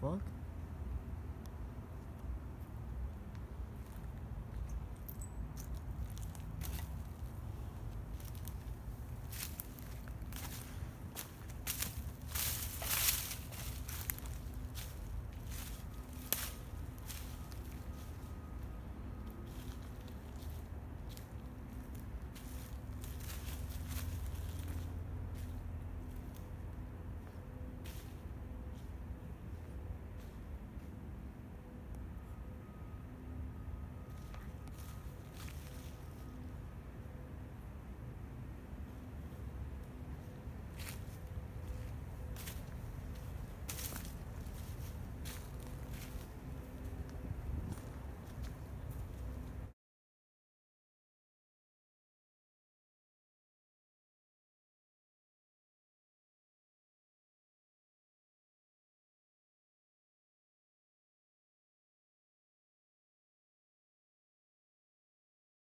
fuck?